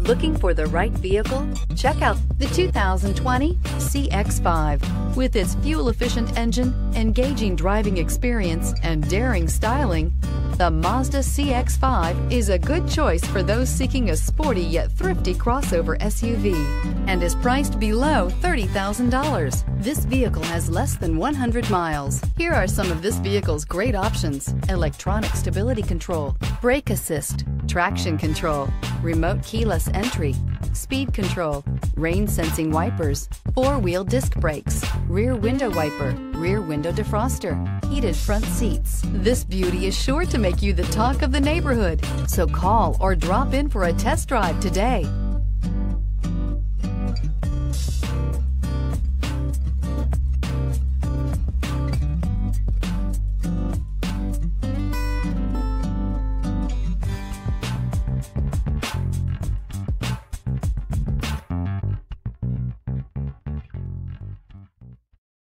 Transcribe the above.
Looking for the right vehicle? Check out the 2020 CX-5. With its fuel-efficient engine, engaging driving experience, and daring styling, the Mazda CX-5 is a good choice for those seeking a sporty yet thrifty crossover SUV and is priced below $30,000. This vehicle has less than 100 miles. Here are some of this vehicle's great options. Electronic stability control, brake assist, traction control, remote keyless entry, speed control, rain sensing wipers, four-wheel disc brakes, rear window wiper, rear window defroster, heated front seats. This beauty is sure to make you the talk of the neighborhood, so call or drop in for a test drive today.